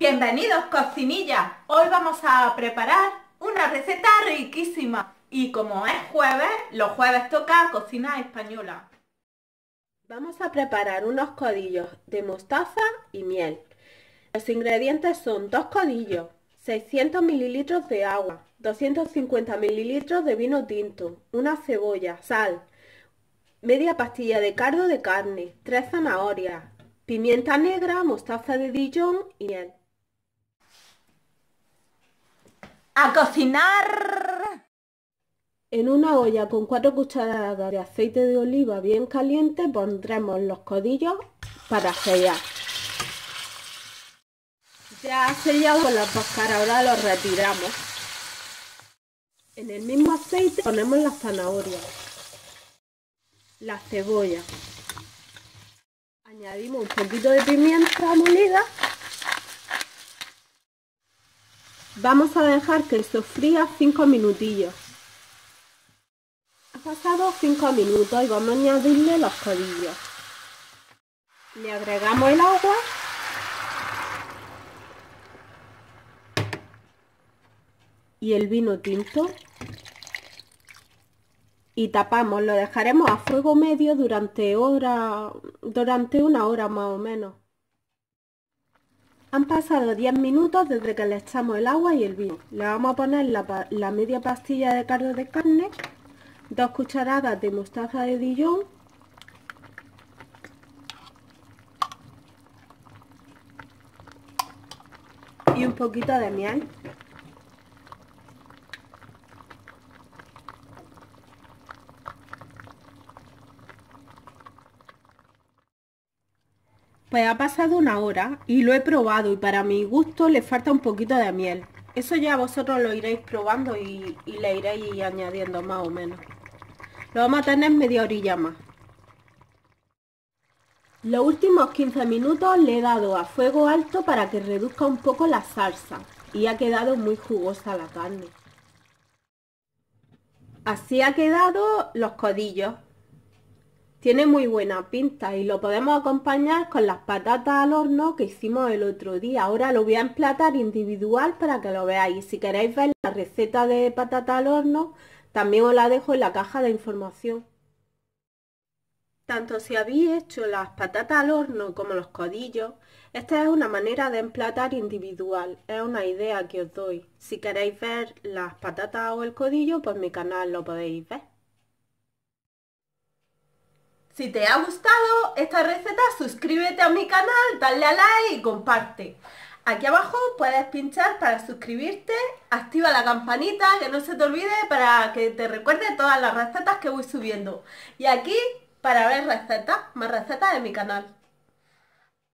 Bienvenidos cocinillas, hoy vamos a preparar una receta riquísima y como es jueves, los jueves toca cocina española. Vamos a preparar unos codillos de mostaza y miel. Los ingredientes son dos codillos, 600 mililitros de agua, 250 mililitros de vino tinto, una cebolla, sal, media pastilla de cardo de carne, tres zanahorias, pimienta negra, mostaza de Dijon y miel. ¡A cocinar! En una olla con cuatro cucharadas de aceite de oliva bien caliente pondremos los codillos para sellar. Ya sellado con las dos caras, ahora los retiramos. En el mismo aceite ponemos las zanahorias, la cebolla. Añadimos un poquito de pimienta molida. Vamos a dejar que sofría 5 minutillos. Ha pasado 5 minutos y vamos a añadirle los codillos. Le agregamos el agua y el vino tinto y tapamos, lo dejaremos a fuego medio durante, hora, durante una hora más o menos. Han pasado 10 minutos desde que le echamos el agua y el vino. Le vamos a poner la, media pastilla de carne de carne, dos cucharadas de mostaza de Dijon y un poquito de miel. Pues ha pasado una hora y lo he probado y para mi gusto le falta un poquito de miel. Eso ya vosotros lo iréis probando y, le iréis añadiendo más o menos. Lo vamos a tener media orilla más. Los últimos 15 minutos le he dado a fuego alto para que reduzca un poco la salsa y ha quedado muy jugosa la carne. Así ha quedado los codillos. Tiene muy buena pinta y lo podemos acompañar con las patatas al horno que hicimos el otro día. Ahora lo voy a emplatar individual para que lo veáis. Si queréis ver la receta de patata al horno, también os la dejo en la caja de información. Tanto si habéis hecho las patatas al horno como los codillos, esta es una manera de emplatar individual, es una idea que os doy. Si queréis ver las patatas o el codillo, pues mi canal lo podéis ver. Si te ha gustado esta receta, suscríbete a mi canal, dale a like y comparte. Aquí abajo puedes pinchar para suscribirte, activa la campanita, que no se te olvide para que te recuerde todas las recetas que voy subiendo. Y aquí para ver recetas, más recetas de mi canal.